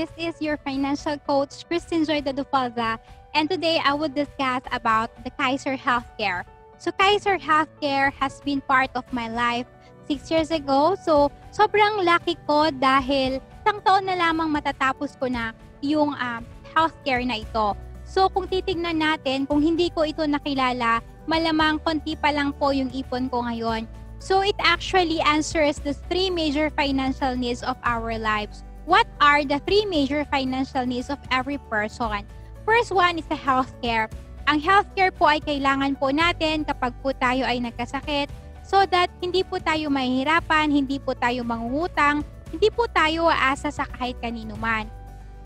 This is your financial coach, Christine Joy Dadufalza, and today I will discuss about the Kaiser Healthcare. So Kaiser Healthcare has been part of my life six years ago. So sobrang lucky ko dahil isang taon na lamang matatapos ko na yung um, healthcare na ito. So kung titignan natin, kung hindi ko ito nakilala, malamang konti pa lang po yung ipon ko ngayon. So it actually answers the three major financial needs of our lives. What are the three major financial needs of every person? First one is the healthcare. Ang healthcare po ay kailangan po natin kapag po tayo ay nagkasakit so that hindi po tayo mahihirapan, hindi po tayo mangungutang, hindi po tayo aasa sa kahit kanino man.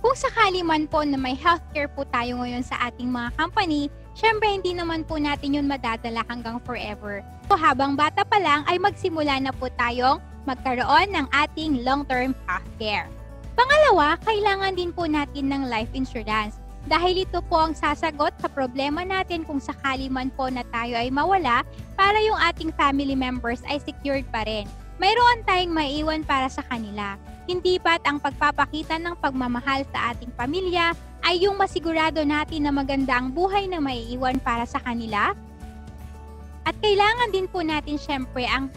Kung sakali man po na may healthcare po tayo ngayon sa ating mga company, syempre hindi naman po natin yun madadala hanggang forever. So habang bata pa lang ay magsimula na po tayong magkaroon ng ating long-term healthcare. Pangalawa, kailangan din po natin ng life insurance dahil ito po ang sasagot sa problema natin kung sakali man po na tayo ay mawala para yung ating family members ay secured pa rin. Mayroon tayong maiiwan para sa kanila. Hindi ba't ang pagpapakita ng pagmamahal sa ating pamilya ay yung masigurado natin na maganda ang buhay na maiiwan para sa kanila? At kailangan din po natin syempre ang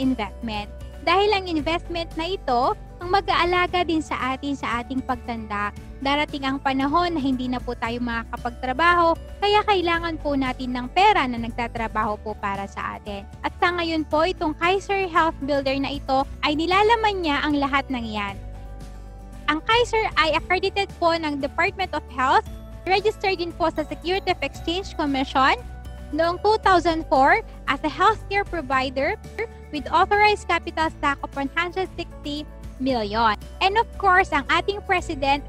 investment. Dahil ang investment na ito ang mag-aalaga din sa atin sa ating pagtanda. Darating ang panahon na hindi na po tayo makakapagtrabaho, kaya kailangan po natin ng pera na nagtatrabaho po para sa atin. At sa ngayon po, itong Kaiser Health Builder na ito ay nilalaman niya ang lahat ng yan. Ang Kaiser ay accredited po ng Department of Health, registered din po sa Security of Exchange Commission, noong 2004 as a healthcare provider with authorized capital stock of 160 million. And of course, ang ating president,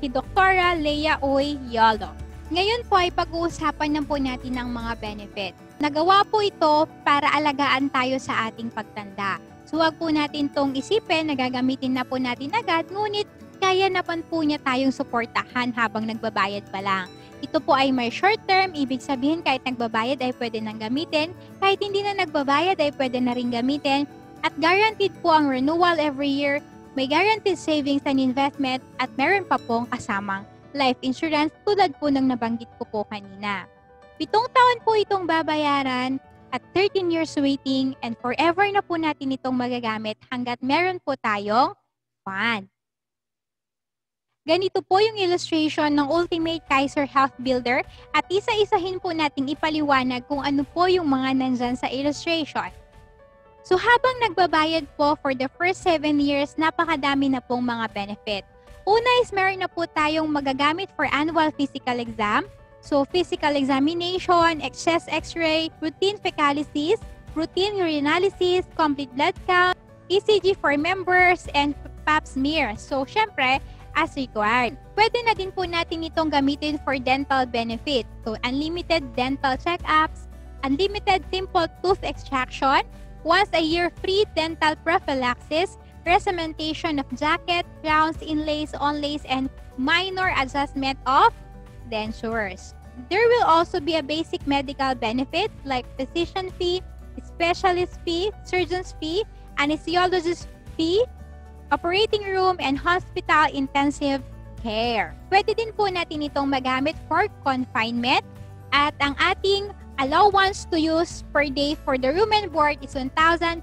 si Dr. Leia Uy Yolo. Ngayon po ay pag-uusapan na po natin ng mga benefit. Nagawa po ito para alagaan tayo sa ating pagtanda. So wag po natin tong isipin na gagamitin na po natin agad, ngunit kaya naman po niya tayong suportahan habang nagbabayad pa lang. Ito po ay may short term, ibig sabihin kahit nagbabayad ay pwede nang gamitin, kahit hindi na nagbabayad ay pwede na rin gamitin, at guaranteed po ang renewal every year, may guaranteed savings and investment, at meron pa pong kasamang life insurance tulad po ng nabanggit ko po kanina. Pitong taon po itong babayaran at 13 years waiting and forever na po natin itong magagamit hanggat meron po tayong fund. Ganito po yung illustration ng Ultimate Kaiser Health Builder at isa-isahin po nating ipaliwanag kung ano po yung mga nandyan sa illustration. So habang nagbabayad po for the first 7 years, napakadami na pong mga benefit. Una is meron na po tayong magagamit for annual physical exam. So physical examination, chest x-ray, routine fecalysis, routine urinalysis, complete blood count, ECG for members, and pap smear. So syempre, as required. Pwede na din po natin itong gamitin for dental benefit. So, unlimited dental checkups, unlimited simple tooth extraction, once a year free dental prophylaxis, recementation of jacket, crowns, inlays, onlays, and minor adjustment of dentures. There will also be a basic medical benefit like physician fee, specialist fee, surgeon's fee, anesthesiologist fee, operating room, and hospital intensive care. Pwede din po natin itong magamit for confinement at ang ating allowance to use per day for the room and board is 1,000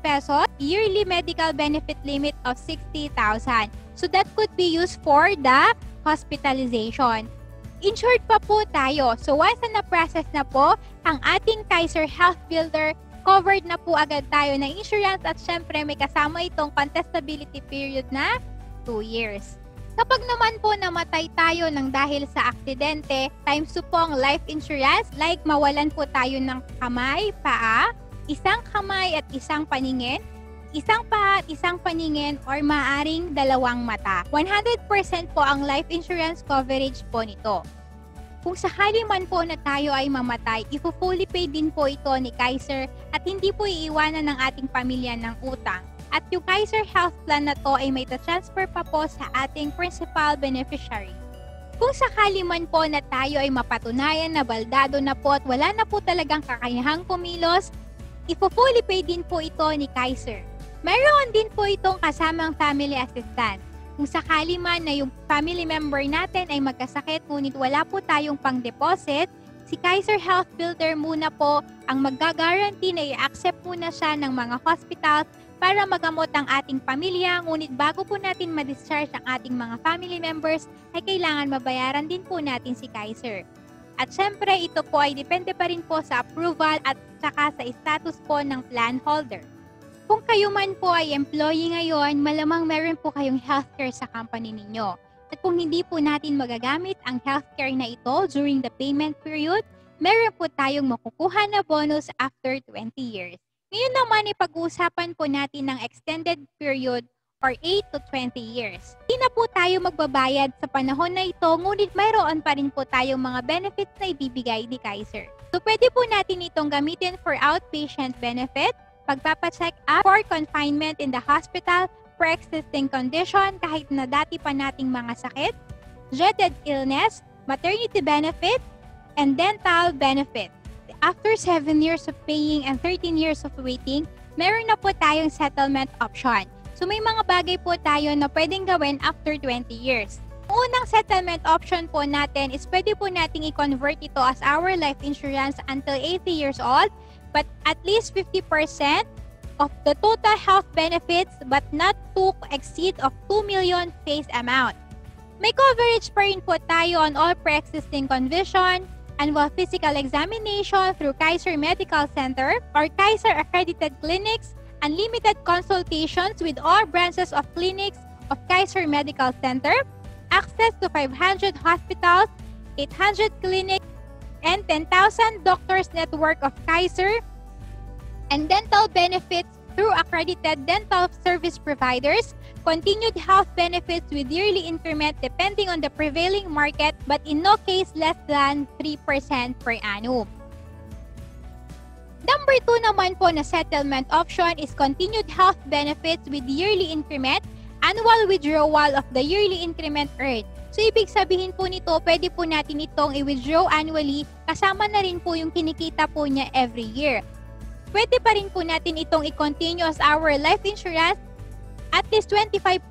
pesos, yearly medical benefit limit of 60,000. So that could be used for the hospitalization. Insured pa po tayo. So once na na-process na po ang ating Kaiser Health Builder covered na po agad tayo ng insurance at syempre may kasama itong contestability period na 2 years. Kapag naman po namatay tayo ng dahil sa aksidente, times 2 po ang life insurance like mawalan po tayo ng kamay, paa, isang kamay at isang paningin, isang paa at isang paningin or maaring dalawang mata. 100% po ang life insurance coverage po nito. Kung sakali man po na tayo ay mamatay, ifo-fully pay din po ito ni Kaiser at hindi po iiwanan ng ating pamilya ng utang. At yung Kaiser Health Plan na to ay may transfer pa po sa ating principal beneficiary. Kung sakali man po na tayo ay mapatunayan na baldado na po at wala na po talagang kakayahang kumilos, ifo-fully pay din po ito ni Kaiser. Mayroon din po itong kasamang family assistant. kung sakali man na yung family member natin ay magkasakit ngunit wala po tayong pang-deposit, si Kaiser Health Builder muna po ang magga-guarantee na i-accept muna siya ng mga hospitals para magamot ang ating pamilya. Ngunit bago po natin ma-discharge ang ating mga family members, ay kailangan mabayaran din po natin si Kaiser. At syempre, ito po ay depende pa rin po sa approval at saka sa status po ng plan holder. Kung kayo man po ay employee ngayon, malamang meron po kayong healthcare sa company ninyo. At kung hindi po natin magagamit ang healthcare na ito during the payment period, meron po tayong makukuha na bonus after 20 years. Ngayon naman ipag-uusapan po natin ng extended period or 8 to 20 years. Hindi na po tayo magbabayad sa panahon na ito, ngunit mayroon pa rin po tayong mga benefits na ibibigay ni Kaiser. So pwede po natin itong gamitin for outpatient benefit, pagpapacheck up for confinement in the hospital, pre-existing condition kahit na dati pa nating mga sakit, dreaded illness, maternity benefit, and dental benefit after 7 years of paying and 13 years of waiting, meron na po tayong settlement option. So may mga bagay po tayo na pwedeng gawin after 20 years. Ang unang settlement option po natin is pwede po nating i-convert ito as our life insurance until 80 years old, but at least 50% of the total health benefits but not to exceed of 2 million face amount. May coverage pa rin po tayo on all pre-existing condition, annual physical examination through Kaiser Medical Center or Kaiser accredited clinics, unlimited consultations with all branches of clinics of Kaiser Medical Center, access to 500 hospitals, 800 clinics, and 10,000 doctors network of Kaiser, and dental benefits through accredited dental service providers, continued health benefits with yearly increment depending on the prevailing market but in no case less than 3% per annum. Number 2 naman po na settlement option is continued health benefits with yearly increment, annual withdrawal of the yearly increment earned. So, ibig sabihin po nito, pwede po natin itong i-withdraw annually kasama na rin po yung kinikita po niya every year. Pwede pa rin po natin itong i-continue as our life insurance at least 25%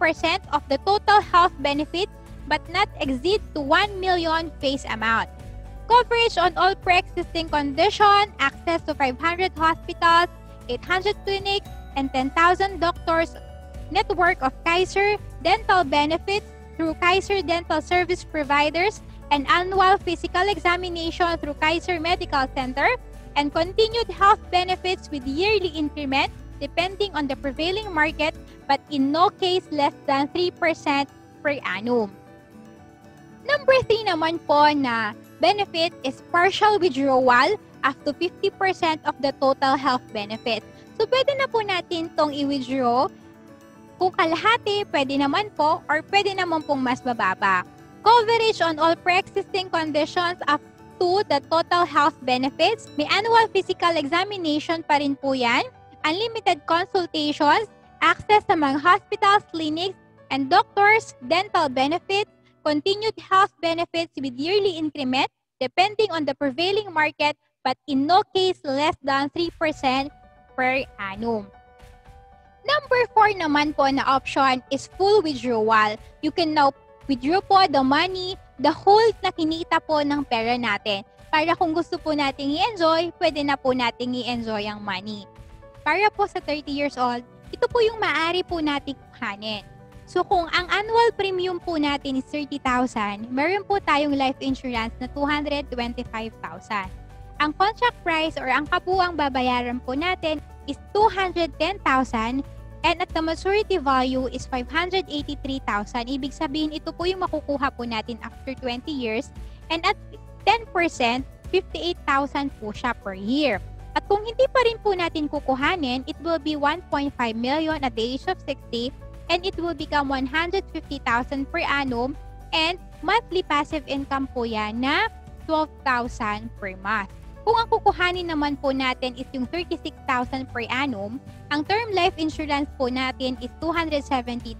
of the total health benefit but not exceed to 1 million face amount. Coverage on all pre-existing condition, access to 500 hospitals, 800 clinics, and 10,000 doctors, network of Kaiser dental benefits through Kaiser Dental Service Providers, and annual physical examination through Kaiser Medical Center, and continued health benefits with yearly increment depending on the prevailing market but in no case less than 3% per annum. Number 3 naman po na benefit is partial withdrawal up to 50% of the total health benefit. So, pwede na po natin tong i-withdraw. Kung kalahati, pwede naman po or pwede naman pong mas bababa. Coverage on all pre-existing conditions up to the total health benefits. May annual physical examination pa rin po yan. Unlimited consultations, access sa mga hospitals, clinics, and doctors, dental benefits, continued health benefits with yearly increment depending on the prevailing market but in no case less than 3% per annum. Number 4 naman po na option is full withdrawal. You can now withdraw po the money, the whole na kinita po ng pera natin. Para kung gusto po nating i-enjoy, pwede na po nating i-enjoy ang money. Para po sa 30 years old, ito po yung maaari po nating kuhanin. So kung ang annual premium po natin is 30,000, meron po tayong life insurance na 225,000. Ang contract price or ang kabuang babayaran po natin is 210,000 and at the maturity value is 583,000. Ibig sabihin, ito po yung makukuha po natin after 20 years and at 10%, 58,000 po siya per year. At kung hindi pa rin po natin kukuhanin, it will be 1.5 million at the age of 60 and it will become 150,000 per annum and monthly passive income po yan na 12,000 per month. Kung ang kukuhanin naman po natin is yung 36,000 per annum, ang term life insurance po natin is 270,000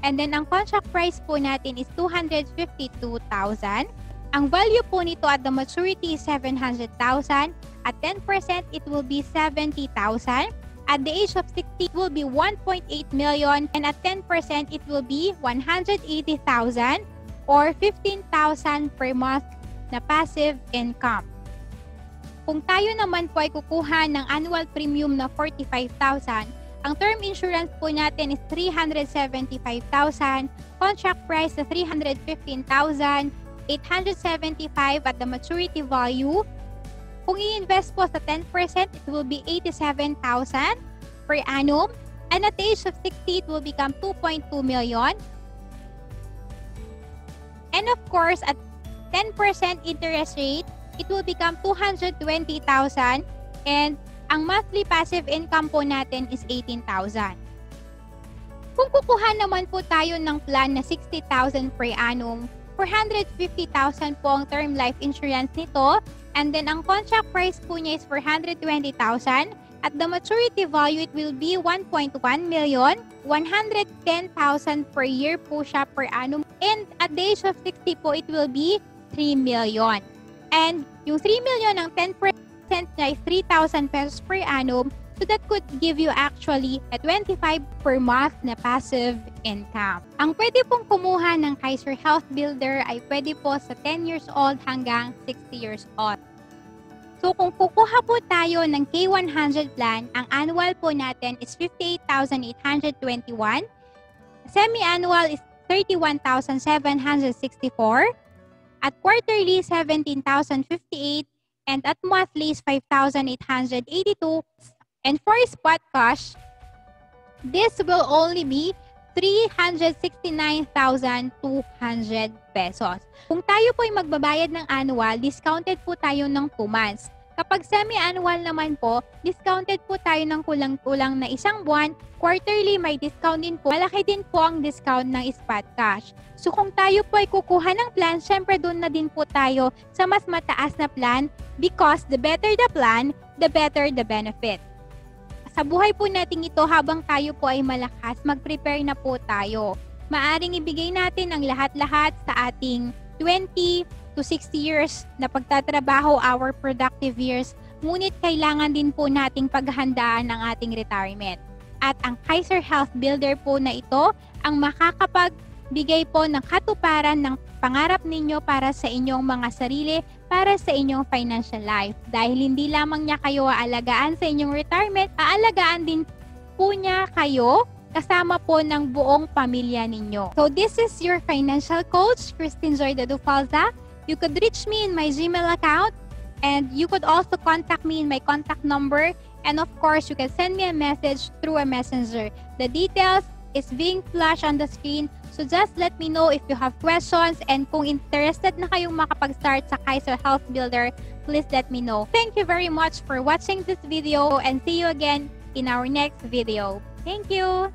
and then ang contract price po natin is 252,000. Ang value po nito at the maturity is 700,000. At 10%, it will be 70,000. At the age of 60, it will be 1.8 million and at 10% it will be 180,000 or 15,000 per month na passive income. Kung tayo naman po ay kukuha ng annual premium na 45,000, ang term insurance po natin is 375,000, contract price na 315,000, 875 at the maturity value. Kung i-invest po sa 10%, it will be 87,000 per annum. And at the age of 60, it will become 2.2 million. And of course, at 10% interest rate, it will become 220,000 and ang monthly passive income po natin is 18,000. Kung kukuha naman po tayo ng plan na 60,000 per annum, 450,000 po ang term life insurance nito and then ang contract price po niya is 420,000 at the maturity value it will be 1.1 million, 110,000 per year po siya per annum and at the age of 60 po it will be 3 million. And yung 3 million ng 10% niya is 3,000 pesos per annum. So that could give you actually a 25 per month na passive income. Ang pwede pong kumuha ng Kaiser Health Builder ay pwede po sa 10 years old hanggang 60 years old. So kung kukuha po tayo ng K100 plan, ang annual po natin is 58,821. Semi-annual is 31,764. At quarterly, 17,058. And at monthly is 5,882. And for spot cash, this will only be 369,200 pesos. Kung tayo po ay magbabayad ng annual, discounted po tayo ng 2 months. Kapag semi-annual naman po, discounted po tayo ng kulang-kulang na isang buwan. Quarterly, may discount din po. Malaki din po ang discount ng spot cash. So kung tayo po ay kukuha ng plan, syempre doon na din po tayo sa mas mataas na plan because the better the plan, the better the benefit. Sa buhay po natin ito, habang tayo po ay malakas, mag-prepare na po tayo. Maaring ibigay natin ang lahat-lahat sa ating 20 to 60 years na pagtatrabaho, our productive years, ngunit kailangan din po nating paghandaan ang ating retirement. At ang Kaiser Health Builder po na ito ang makakapagbigay po ng katuparan ng pangarap ninyo para sa inyong mga sarili, para sa inyong financial life. Dahil hindi lamang niya kayo aalagaan sa inyong retirement, aalagaan din po niya kayo kasama po ng buong pamilya ninyo. So this is your financial coach, Christine Joy de Dufalza. You could reach me in my Gmail account and you could also contact me in my contact number and of course you can send me a message through a messenger. The details is being flashed on the screen so just let me know if you have questions and kung interested na kayong makapag-start sa Kaiser Health Builder, please let me know. Thank you very much for watching this video and see you again in our next video. Thank you!